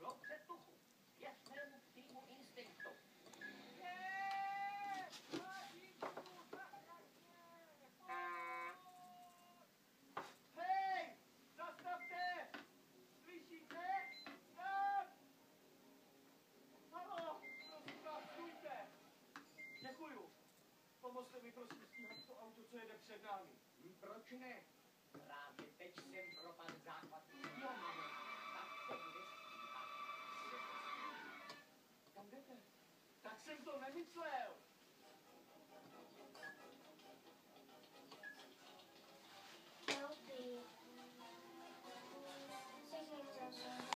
Mám zlo před tuchu. Věřte mu k týmu instinktu. Hej! Zastavte! Slyšíte? Stop! Halo! Prosím vás, stůjte! Děkuju. Pomozte mi prosím stíhat to auto, Tak jsem to nemyslel.